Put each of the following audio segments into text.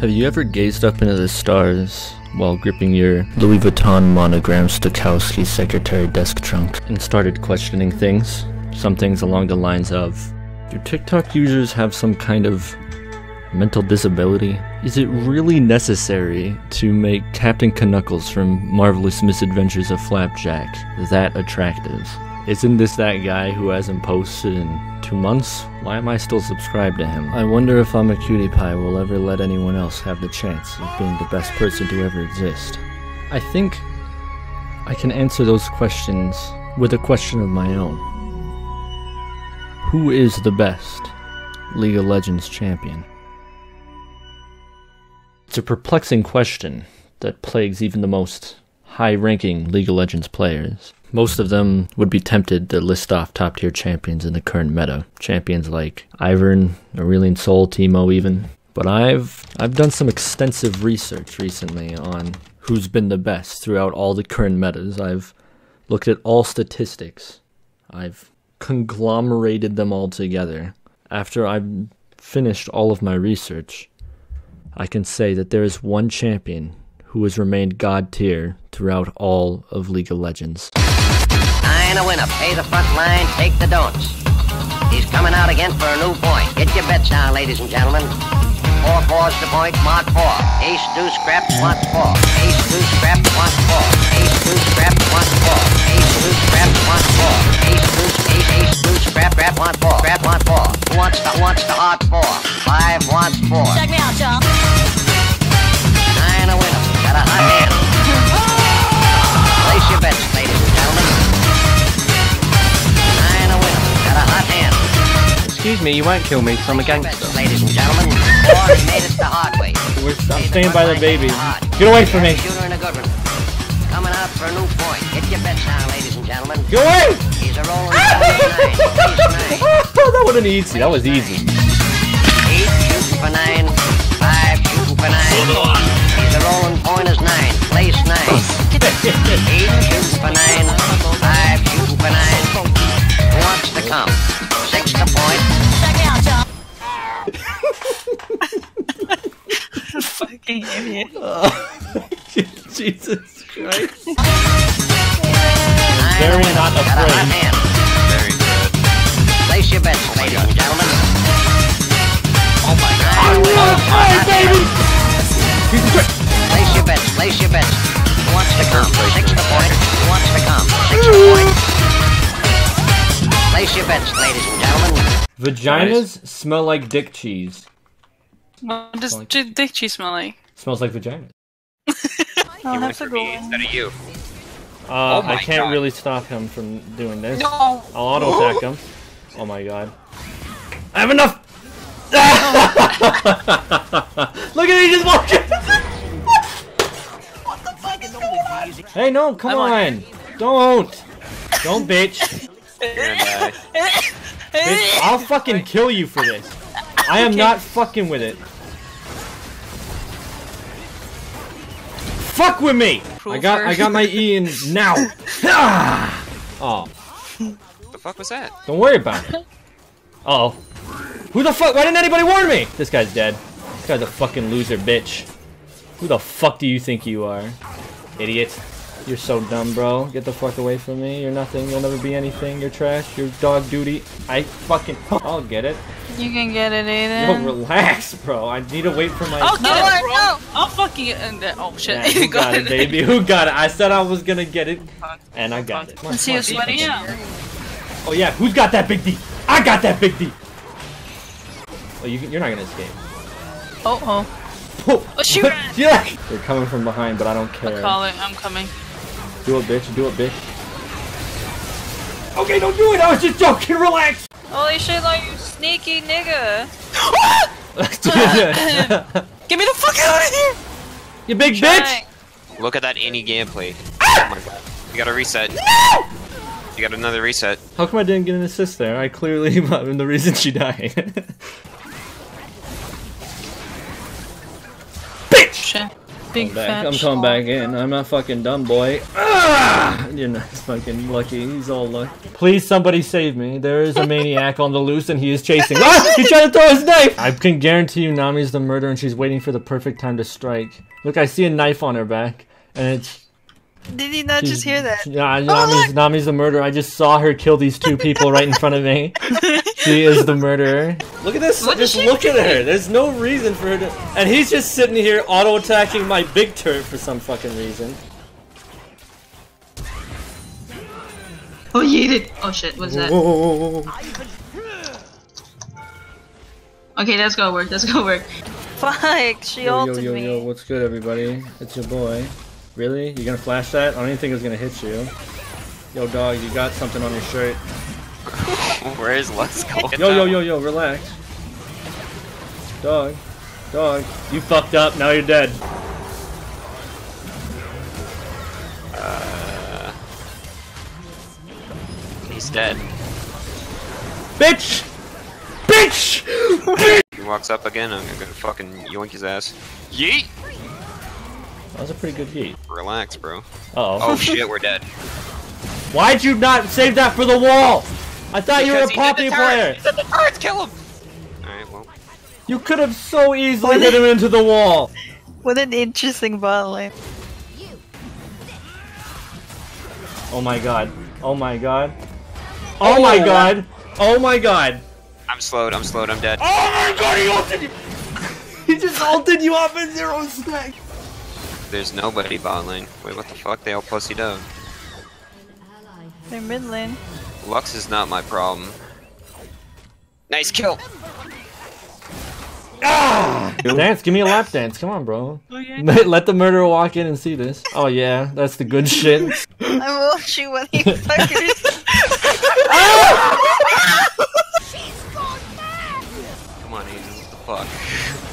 Have you ever gazed up into the stars while gripping your Louis Vuitton monogram Stokowski secretary desk trunk and started questioning things? Some things along the lines of Do TikTok users have some kind of mental disability? Is it really necessary to make Captain Knuckles from Marvelous Misadventures of Flapjack that attractive? Isn't this that guy who hasn't posted in two months? Why am I still subscribed to him? I wonder if Imaqtpie will ever let anyone else have the chance of being the best person to ever exist. I think I can answer those questions with a question of my own. Who is the best League of Legends champion? It's a perplexing question that plagues even the most high ranking League of Legends players. Most of them would be tempted to list off top tier champions in the current meta. Champions like Ivern, Aurelion Sol, Teemo even. But I've I've done some extensive research recently on who's been the best throughout all the current metas. I've looked at all statistics. I've conglomerated them all together. After I've finished all of my research, I can say that there is one champion who has remained god tier throughout all of League of Legends. Nine a winner. Pay the front line, take the don'ts. He's coming out again for a new point. Get your bets down, ladies and gentlemen. Four fours to point, mark four. Ace deuce scrap, wants four. Ace deuce scrap, wants four. Ace deuce scrap, wants four. Ace deuce scrap, wants four. Ace deuce, ace, ace deuce scrap, scrap, want four. Scrap, want four. Who wants the, who wants the hard four? Five wants four. Check me out, y'all. Excuse me, you won't kill me because I'm a gangster. Ladies and gentlemen. Four he made it the hard way. We're, I'm Made staying by the baby. Get away from me. Shooter a good one. Coming out for a new point. Get your bets down, ladies and gentlemen. Get away! He's a rolling ah! nine. That wasn't easy. That was easy. Eight shooting for nine. Five shooting for nine. He's a rolling point is nine. Place nine. Eight shooting for nine. Fucking idiot. Jesus Christ. Very not Got a hot afraid. hand. Very good. Place your bets, ladies and gentlemen. Oh my god. Nine a winner. Got a hot hand. Jesus Christ. Place your bets, place your bets. Who wants to come? Six to point. Who wants to come? Six to point. Place your bets, ladies and gentlemen. Vaginas smell like dick cheese. What does Like- dick cheese smell like? Smells like vagina. I'll He have went to go instead of you. Uh, Oh I can't God. really stop him from doing this. No! I'll auto attack him. Oh my god. I have enough! Look at me just walking! what the fuck is going on? Hey, no, come on. on! Don't! Don't, bitch! You're bitch! I'll fucking kill you for this. I am not fucking with it. Fuck with me! I got I got my E in now. Ah! Oh, the fuck was that? don't worry about it. Oh. Who the fuck? Why didn't anybody warn me? This guy's dead. This guy's a fucking loser, bitch. Who the fuck do you think you are? Idiot. You're so dumb, bro. Get the fuck away from me. You're nothing. You'll never be anything. You're trash. You're dog duty. I fucking. I'll get it. You can get it, Yo, Aiden. relax, bro. I need to wait for my. I'll No. get it, bro. I'll fucking. Oh shit. Yeah, you got it, baby. Who got it? I said I was gonna get it, and I got it. Let's see come you on, sweaty. defense. Oh yeah, who's got that big D? I got that big D. Oh, you, you're not gonna escape. Oh oh. Oh, Oh, shoot. yeah. They're coming from behind, but I don't care. Call it. I'm coming. Do it, bitch. Do it, bitch. Okay, don't do it. I was just joking. Relax. Holy shit, like you sneaky nigga. Get me the fuck out of here! you big bitch. Look at that any gameplay. Ah! Oh my god. You gotta reset. You got another reset. How come I didn't get an assist there? I clearly am the reason she died. Big I'm back. fat I'm coming schlong. back in. I'm not fucking dumb, boy. Ah! You're not fucking lucky. He's all lucky. Please, somebody save me. There is a maniac on the loose, and he is chasing. Ah! He's trying to throw his knife. I can guarantee you, Nami's the murderer, and she's waiting for the perfect time to strike. Look, I see a knife on her back, and it's. Did you not just hear that? Yeah, Nami's, Nami's the murderer. I just saw her kill these two people right in front of me. She is the murderer. Look at this. What just did she look at her. There's no reason for her to. And he's just sitting here auto attacking my big turret for some fucking reason. Oh, yeeted. Oh shit, what's that? Okay, that's gonna work. That's gonna work. Fuck, she Yo, yo, ulted yo, me. yo, what's good, everybody? It's your boy. Really? You gonna flash that? I don't even think it's gonna hit you. Yo, dog, you got something on your shirt. Where is Lux going? Yo, yo, yo, yo, relax. Dog. Dog. You fucked up, now you're dead. He's dead. Bitch! Bitch! He walks up again, I'm gonna fucking yoink his ass. Yeet! That was a pretty good yeet. Relax, bro. Uh Oh oh. shit, we're dead. Why'd you not save that for the wall? I thought you were a Because he hit Poppy the player. He hit the turrets, kill him! Alright, well. You could have so easily hit him into the wall. What an interesting bot lane. Oh my god. Oh my god. Oh my oh. god. Oh my god. I'm slowed, I'm slowed, I'm dead. Oh my god, he ulted you! he just ulted you off a zero stack. There's nobody bot lane. Wait, what the fuck? They all pussied up. They're mid lane. Lux is not my problem. Nice kill! Dance, give me a lap dance. Come on, bro. Let the murderer walk in and see this. Oh yeah, that's the good shit. I will shoot one of you fuckers. Come on, Aiden, what the fuck?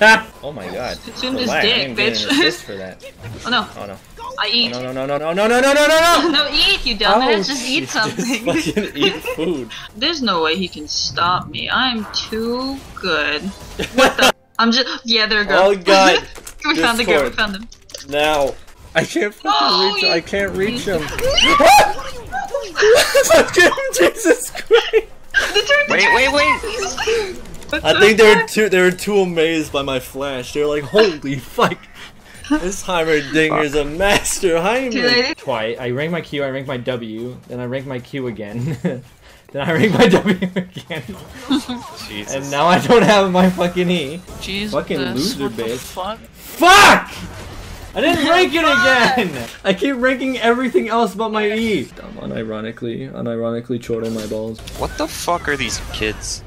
Ah! oh my god. Consumed his dick, didn't get an bitch. for that. Oh no, Oh no. I eat. No, no, no, no, no, no, no, no, no, no, no! No, eat, you dumbass. Oh, just eat Just something. fucking eat food. There's no way he can stop me. I'm too good. What the? I'm just. Yeah, there we go. Oh god. we found the girl. We found him. Now. I can't fucking Oh, reach you- I can't reach him. Fucking Jesus Christ. Wait, wait, wait! I think they were too they were too amazed by my flash. They were like, holy fuck. This Heimerdinger's a master Too. Heimer. Twice. I rank my Q, I rank my W, then I rank my Q again. then I rank my W again. Jesus. And now I don't have my fucking E. Jesus. Fucking loser, bitch. fuck? Fuck! I didn't rank it again! I keep ranking everything else but my E. Dumb, unironically, unironically chortled my balls. What the fuck are these kids?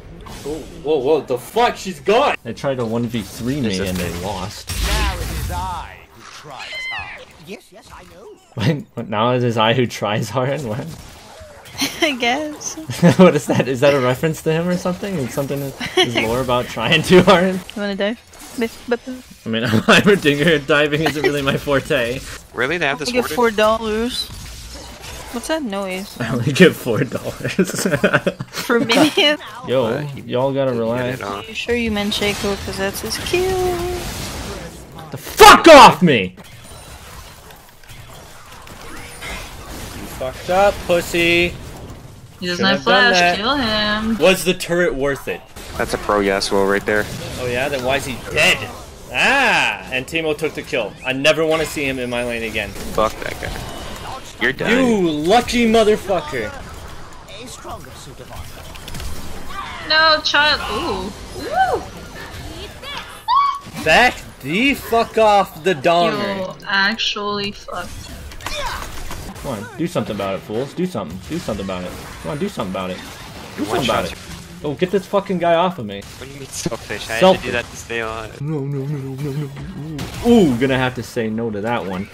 Whoa, whoa, whoa, the fuck? She's gone! They tried a 1v3 me and they lost. Now I who tries hard. Yes, yes, I know. What, now it is I who tries hard? What? I guess. what is that? Is that a reference to him or something? Is something is lore about trying too hard? You wanna dive? I mean, I'm a dinger. Diving isn't really my forte. Really? They have this I get four dollars. What's that noise? I only get four dollars. For minion? Yo, Uh, y'all gotta relax. it on. you sure you meant Shaco? Cause that's his cue. The fuck off me! You fucked up, pussy. He doesn't Shouldn't have have flash. that. Kill him. Was the turret worth it? That's a pro Yasuo right there. Oh yeah, then why is he dead? Ah, and Teemo took the kill. I never want to see him in my lane again. Fuck that guy. You're done. You lucky motherfucker. A stronger suit of armor. No, child. Ooh. Ooh. Back the fuck off the donger. You actually fucked. Come on, do something about it, fools. Do something. Do something about it. Come on, do something about it. Do something about it. Oh, get this fucking guy off of me. What do you mean selfish? I had to do that to stay alive. No, no, no, no, no, no. Ooh, gonna have to say no to that one.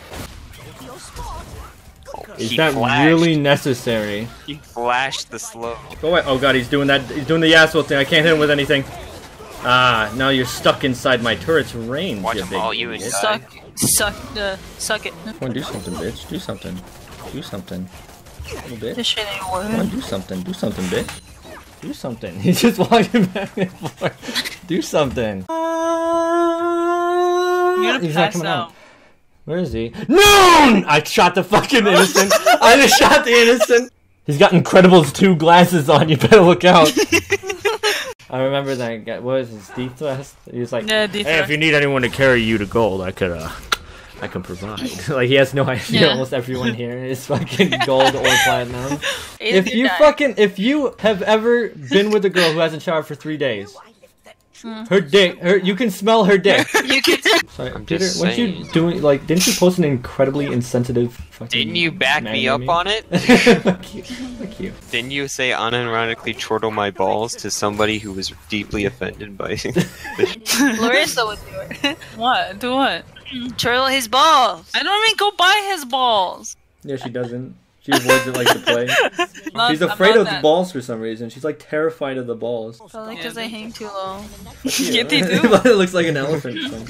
Is He that flashed. really necessary? He flashed the slow. Oh, Go away. Oh god, he's doing that. He's doing the asshole thing. I can't hit him with anything. Ah, now you're stuck inside my turret's range. Watch you him big all you idiot. Suck. Suck. Uh, suck it. Come on, do something, bitch. Do something. Do something. Little bit. This shit ain't Come on, do something. Do something, bitch. Do something. He's just walking back and forth. Do something. You're gonna He's not coming out. out. Where is he? Noon! I shot the fucking innocent. I just shot the innocent. He's got Incredibles 2 glasses on. You better look out. I remember that guy. What was his Deep Thrust? He was like, Yeah, "Hey, if you need anyone to carry you to gold, I could, uh, I can provide." like he has no idea. Yeah. Almost everyone here is fucking gold or platinum. If If you fucking, if you have ever been with a girl who hasn't showered for three days, Mm. her dick, her, you can smell her dick. you can Sorry, I'm Peter, just weren't you doing like? Didn't you post an incredibly insensitive fucking? Didn't you back me up meme? on it? Fuck you. Fuck you. Didn't you say unironically chortle my balls to somebody who was deeply offended by Larissa would do it. What? Do what? Chortle his balls. I don't even go buy his balls. Yeah, she doesn't. She avoids it like the plague. Not- She's afraid not of the balls for some reason. She's like terrified of the balls. Probably because Yeah. I hang too low. Yeah, they do. it looks like an elephant. so.